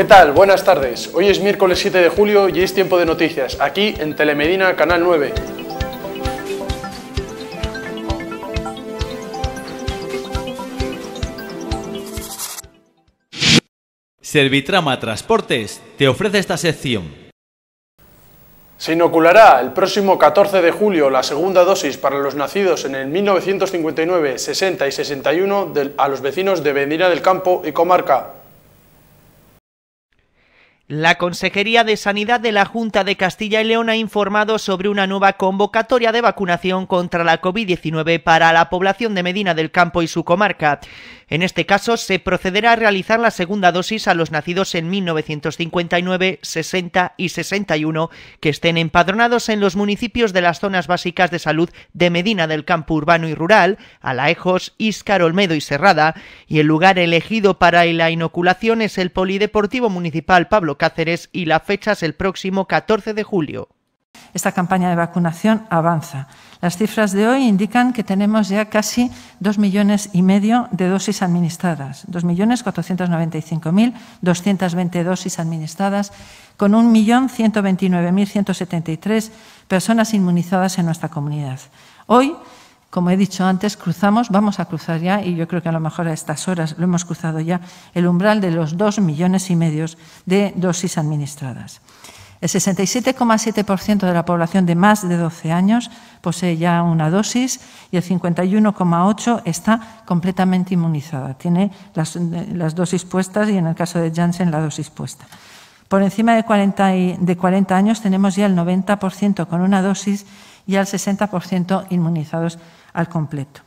¿Qué tal? Buenas tardes. Hoy es miércoles 7 de julio y es tiempo de noticias, aquí en Telemedina, Canal 9. Servitrama Transportes te ofrece esta sección. Se inoculará el próximo 14 de julio la segunda dosis para los nacidos en el 1959, 60 y 61 a los vecinos de Vendina del Campo y Comarca. La Consejería de Sanidad de la Junta de Castilla y León ha informado sobre una nueva convocatoria de vacunación contra la COVID-19 para la población de Medina del Campo y su comarca. En este caso, se procederá a realizar la segunda dosis a los nacidos en 1959, 60 y 61 que estén empadronados en los municipios de las zonas básicas de salud de Medina del Campo Urbano y Rural, Alaejos, Íscar, Olmedo y Serrada, y el lugar elegido para la inoculación es el Polideportivo Municipal Pablo Cáceres y la fecha es el próximo 14 de julio. Esta campaña de vacunación avanza. Las cifras de hoy indican que tenemos ya casi dos millones y medio de dosis administradas, dos millones cuatrocientos noventa y cinco mil doscientos veinte dosis administradas, con un millón ciento veintinueve mil ciento setenta y tres personas inmunizadas en nuestra comunidad. Hoy como he dicho antes, cruzamos, vamos a cruzar ya, y yo creo que a lo mejor a estas horas lo hemos cruzado ya, el umbral de los dos millones y medio de dosis administradas. El 67,7% de la población de más de 12 años posee ya una dosis y el 51,8% está completamente inmunizada. Tiene las, dosis puestas y en el caso de Janssen la dosis puesta. Por encima de 40, y, de 40 años tenemos ya el 90% con una dosis y el 60% inmunizados al completo.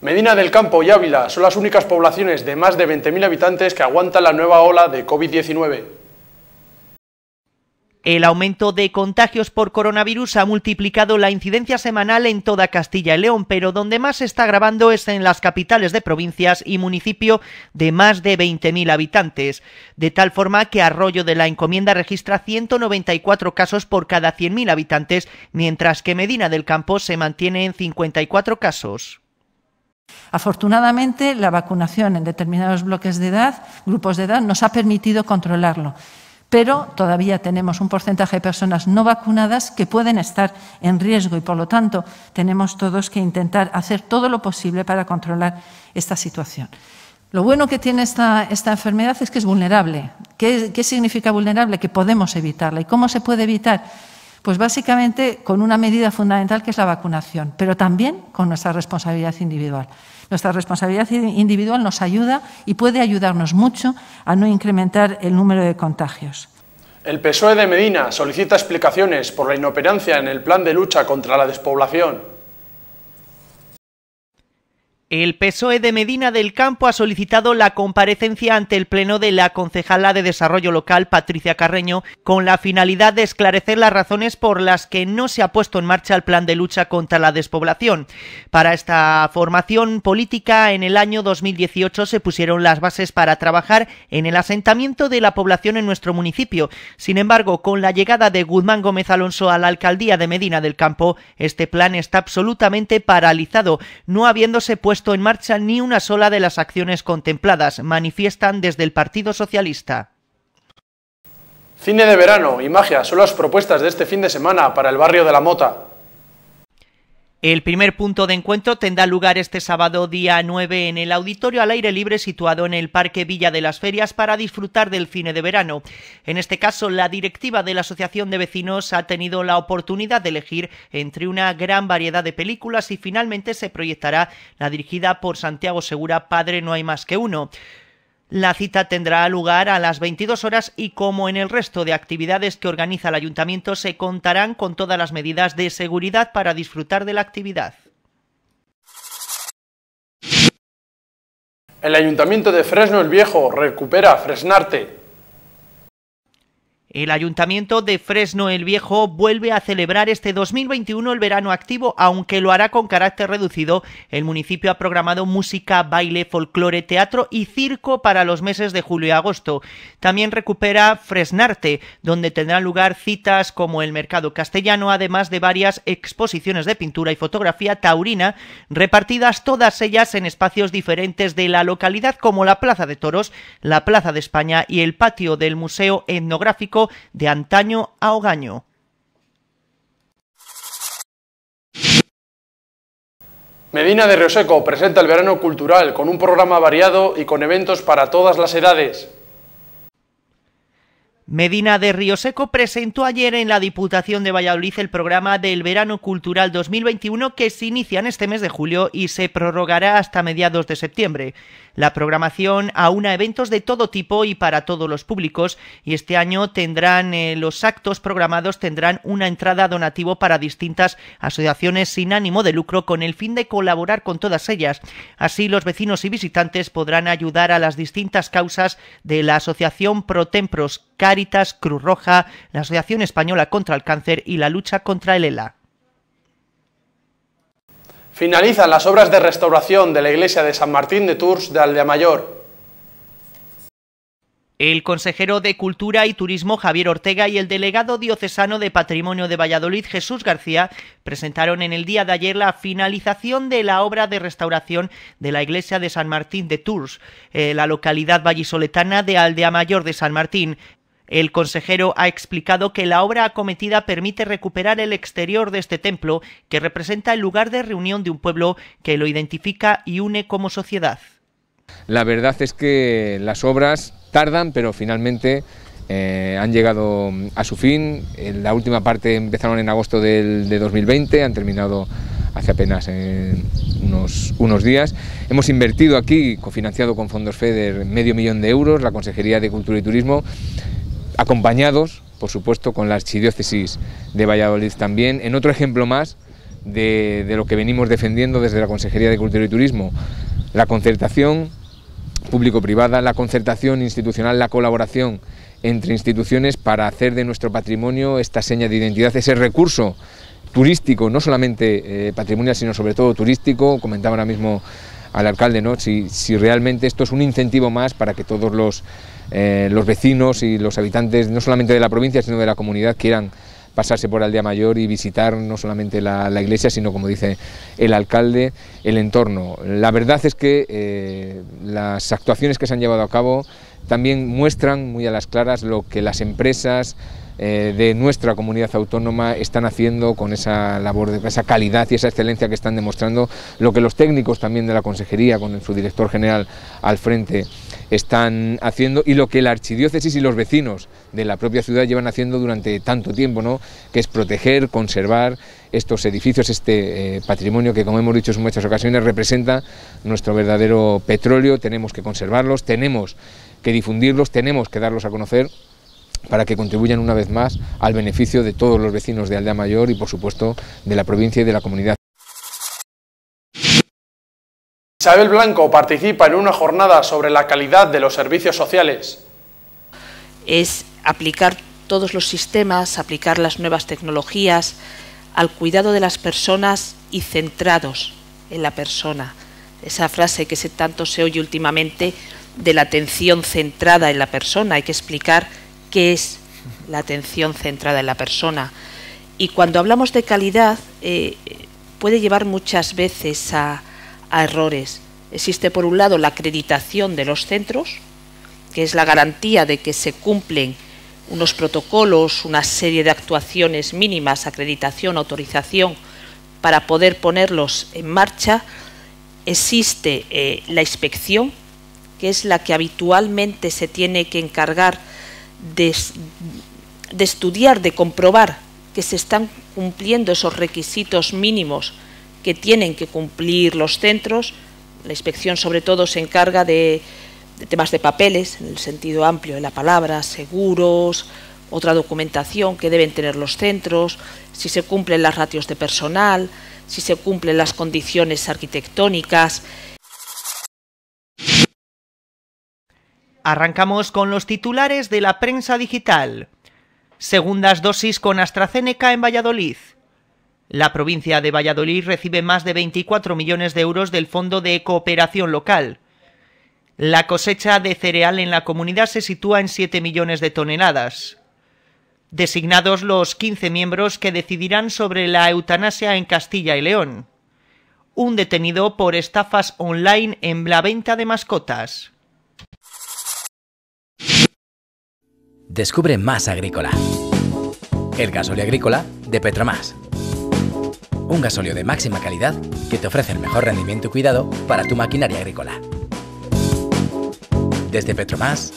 Medina del Campo y Ávila son las únicas poblaciones de más de 20.000 habitantes que aguantan la nueva ola de COVID-19. El aumento de contagios por coronavirus ha multiplicado la incidencia semanal en toda Castilla y León, pero donde más se está agravando es en las capitales de provincias y municipio de más de 20.000 habitantes, de tal forma que Arroyo de la Encomienda registra 194 casos por cada 100.000 habitantes, mientras que Medina del Campo se mantiene en 54 casos. Afortunadamente, la vacunación en determinados bloques de edad, grupos de edad, nos ha permitido controlarlo pero todavía tenemos un porcentaje de personas no vacunadas que pueden estar en riesgo y, por lo tanto, tenemos todos que intentar hacer todo lo posible para controlar esta situación. Lo bueno que tiene esta, esta enfermedad es que es vulnerable. ¿Qué, ¿Qué significa vulnerable? Que podemos evitarla. ¿Y cómo se puede evitar? Pues básicamente con una medida fundamental que es la vacunación, pero también con nuestra responsabilidad individual. Nuestra responsabilidad individual nos ayuda y puede ayudarnos mucho a no incrementar el número de contagios. El PSOE de Medina solicita explicaciones por la inoperancia en el plan de lucha contra la despoblación. El PSOE de Medina del Campo ha solicitado la comparecencia ante el Pleno de la concejala de Desarrollo Local, Patricia Carreño, con la finalidad de esclarecer las razones por las que no se ha puesto en marcha el plan de lucha contra la despoblación. Para esta formación política, en el año 2018 se pusieron las bases para trabajar en el asentamiento de la población en nuestro municipio. Sin embargo, con la llegada de Guzmán Gómez Alonso a la alcaldía de Medina del Campo, este plan está absolutamente paralizado, no habiéndose puesto en marcha ni una sola de las acciones contempladas, manifiestan desde el Partido Socialista. Cine de verano y magia son las propuestas de este fin de semana para el barrio de la Mota. El primer punto de encuentro tendrá lugar este sábado día 9 en el auditorio al aire libre situado en el Parque Villa de las Ferias para disfrutar del cine de verano. En este caso, la directiva de la Asociación de Vecinos ha tenido la oportunidad de elegir entre una gran variedad de películas y finalmente se proyectará la dirigida por Santiago Segura Padre no hay más que uno. La cita tendrá lugar a las 22 horas y como en el resto de actividades que organiza el ayuntamiento se contarán con todas las medidas de seguridad para disfrutar de la actividad. El ayuntamiento de Fresno el Viejo recupera Fresnarte. El Ayuntamiento de Fresno el Viejo vuelve a celebrar este 2021 el verano activo, aunque lo hará con carácter reducido. El municipio ha programado música, baile, folclore, teatro y circo para los meses de julio y agosto. También recupera Fresnarte, donde tendrán lugar citas como el Mercado Castellano, además de varias exposiciones de pintura y fotografía taurina, repartidas todas ellas en espacios diferentes de la localidad como la Plaza de Toros, la Plaza de España y el patio del Museo Etnográfico de antaño a hogaño. Medina de Rioseco presenta el verano cultural con un programa variado y con eventos para todas las edades. Medina de Río Seco presentó ayer en la Diputación de Valladolid el programa del Verano Cultural 2021 que se inicia en este mes de julio y se prorrogará hasta mediados de septiembre. La programación aúna eventos de todo tipo y para todos los públicos y este año tendrán eh, los actos programados tendrán una entrada donativo para distintas asociaciones sin ánimo de lucro con el fin de colaborar con todas ellas. Así los vecinos y visitantes podrán ayudar a las distintas causas de la Asociación Protempros Cáritas, Cruz Roja, la Asociación Española contra el Cáncer y la lucha contra el ELA. Finalizan las obras de restauración de la iglesia de San Martín de Tours de Aldeamayor. El consejero de Cultura y Turismo Javier Ortega y el delegado diocesano de Patrimonio de Valladolid Jesús García presentaron en el día de ayer la finalización de la obra de restauración de la iglesia de San Martín de Tours, eh, la localidad vallisoletana de Aldeamayor de San Martín, el consejero ha explicado que la obra acometida permite recuperar el exterior de este templo, que representa el lugar de reunión de un pueblo que lo identifica y une como sociedad. La verdad es que las obras tardan, pero finalmente eh, han llegado a su fin. La última parte empezaron en agosto del, de 2020, han terminado hace apenas eh, unos, unos, días. Hemos invertido aquí, cofinanciado con fondos FEDER, medio millón de euros, la Consejería de Cultura y Turismo acompañados, por supuesto, con la Archidiócesis de Valladolid también, en otro ejemplo más de, lo que venimos defendiendo desde la Consejería de Cultura y Turismo, la concertación público-privada, la concertación institucional, la colaboración entre instituciones para hacer de nuestro patrimonio esta seña de identidad, ese recurso turístico, no solamente eh, patrimonial, sino sobre todo turístico, comentaba ahora mismo al alcalde, ¿no? si, si realmente esto es un incentivo más para que todos los eh, los vecinos y los habitantes, no solamente de la provincia, sino de la comunidad, quieran pasarse por Aldea Mayor y visitar no solamente la, iglesia, sino como dice el alcalde, el entorno. La verdad es que eh, las actuaciones que se han llevado a cabo también muestran muy a las claras lo que las empresas eh, de nuestra comunidad autónoma están haciendo con esa labor, de, esa calidad y esa excelencia que están demostrando, lo que los técnicos también de la consejería, con su director general al frente, están haciendo y lo que la archidiócesis y los vecinos de la propia ciudad llevan haciendo durante tanto tiempo, ¿no? que es proteger, conservar estos edificios, este eh, patrimonio que, como hemos dicho en muchas ocasiones, representa nuestro verdadero petróleo, tenemos que conservarlos, tenemos que difundirlos, tenemos que darlos a conocer para que contribuyan una vez más al beneficio de todos los vecinos de Aldea Mayor y, por supuesto, de la provincia y de la comunidad. Isabel Blanco participa en una jornada sobre la calidad de los servicios sociales. Es aplicar todos los sistemas, aplicar las nuevas tecnologías al cuidado de las personas y centrados en la persona. Esa frase que se tanto se oye últimamente de la atención centrada en la persona, hay que explicar qué es la atención centrada en la persona. Y cuando hablamos de calidad, eh, puede llevar muchas veces a, errores. Existe por un lado la acreditación de los centros, que es la garantía de que se cumplen unos protocolos, una serie de actuaciones mínimas, acreditación, autorización, para poder ponerlos en marcha. Existe eh, la inspección, que es la que habitualmente se tiene que encargar de, estudiar, de comprobar que se están cumpliendo esos requisitos mínimos que tienen que cumplir los centros. La inspección sobre todo se encarga de, temas de papeles, en el sentido amplio de la palabra, seguros, otra documentación que deben tener los centros, si se cumplen las ratios de personal, si se cumplen las condiciones arquitectónicas. Arrancamos con los titulares de la prensa digital. Segundas dosis con AstraZeneca en Valladolid. La provincia de Valladolid recibe más de 24 millones de euros del Fondo de Cooperación Local. La cosecha de cereal en la comunidad se sitúa en 7 millones de toneladas. Designados los 15 miembros que decidirán sobre la eutanasia en Castilla y León. Un detenido por estafas online en la venta de mascotas. Descubre Más Agrícola. El gasóleo agrícola de Petromás un gasóleo de máxima calidad que te ofrece el mejor rendimiento y cuidado para tu maquinaria agrícola. Desde Petromás,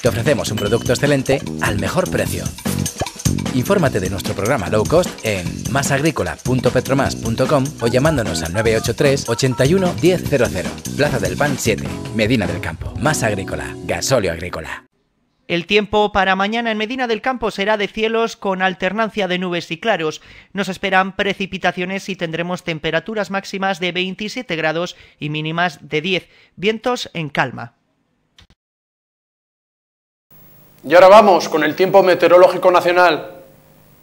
te ofrecemos un producto excelente al mejor precio. Infórmate de nuestro programa low cost en masagrícola.petromas.com o llamándonos al 983 81 1000, Plaza del Pan 7, Medina del Campo. Más Agrícola, gasóleo agrícola. El tiempo para mañana en Medina del Campo será de cielos con alternancia de nubes y claros. Nos esperan precipitaciones y tendremos temperaturas máximas de 27 grados y mínimas de 10. Vientos en calma. Y ahora vamos con el tiempo meteorológico nacional.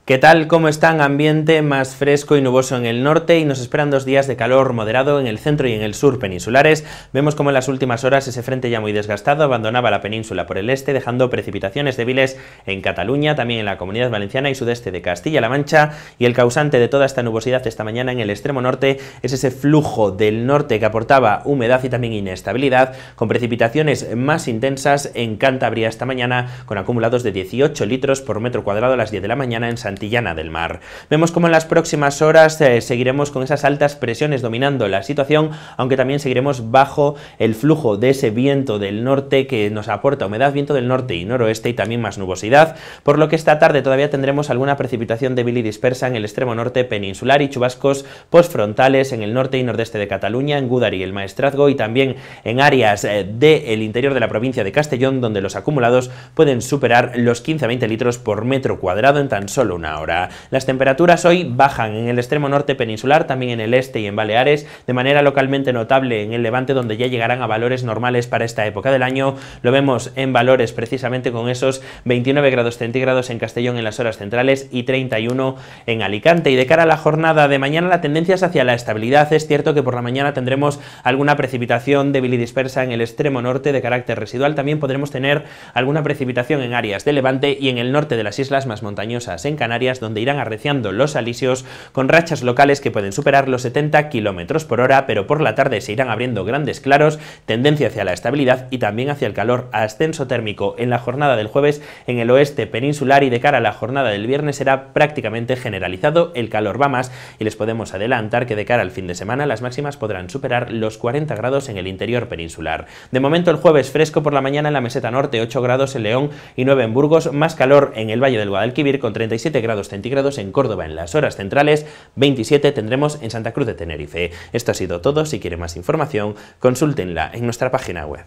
¿Qué tal? ¿Cómo están? Ambiente más fresco y nuboso en el norte y nos esperan dos días de calor moderado en el centro y en el sur peninsulares. Vemos como en las últimas horas ese frente ya muy desgastado abandonaba la península por el este, dejando precipitaciones débiles en Cataluña, también en la Comunidad Valenciana y sudeste de Castilla-La Mancha. Y el causante de toda esta nubosidad esta mañana en el extremo norte es ese flujo del norte que aportaba humedad y también inestabilidad, con precipitaciones más intensas en Cantabria esta mañana, con acumulados de 18 litros por metro cuadrado a las 10 de la mañana en Del Mar. Vemos como en las próximas horas eh, seguiremos con esas altas presiones dominando la situación, aunque también seguiremos bajo el flujo de ese viento del norte que nos aporta humedad, viento del norte y noroeste y también más nubosidad, por lo que esta tarde todavía tendremos alguna precipitación débil y dispersa en el extremo norte peninsular y chubascos postfrontales en el norte y nordeste de Cataluña, en Gudari y el Maestrazgo y también en áreas eh, del interior de la provincia de Castellón, donde los acumulados pueden superar los 15 a 20 litros por metro cuadrado en tan solo una hora. Las temperaturas hoy bajan en el extremo norte peninsular, también en el este y en Baleares, de manera localmente notable en el levante donde ya llegarán a valores normales para esta época del año. Lo vemos en valores precisamente con esos 29 grados centígrados en Castellón en las horas centrales y 31 en Alicante. Y de cara a la jornada de mañana la tendencia es hacia la estabilidad. Es cierto que por la mañana tendremos alguna precipitación débil y dispersa en el extremo norte de carácter residual. También podremos tener alguna precipitación en áreas de levante y en el norte de las islas más montañosas en Canarias donde irán arreciando los alisios con rachas locales que pueden superar los 70 km por hora, pero por la tarde se irán abriendo grandes claros, tendencia hacia la estabilidad y también hacia el calor. Ascenso térmico en la jornada del jueves en el oeste peninsular y de cara a la jornada del viernes será prácticamente generalizado. El calor va más y les podemos adelantar que de cara al fin de semana las máximas podrán superar los 40 grados en el interior peninsular. De momento el jueves fresco por la mañana en la meseta norte, 8 grados en León y 9 en Burgos, más calor en el Valle del Guadalquivir con 37 grados grados centígrados en Córdoba en las horas centrales, 27 tendremos en Santa Cruz de Tenerife. Esto ha sido todo, si quiere más información, consúltenla en nuestra página web.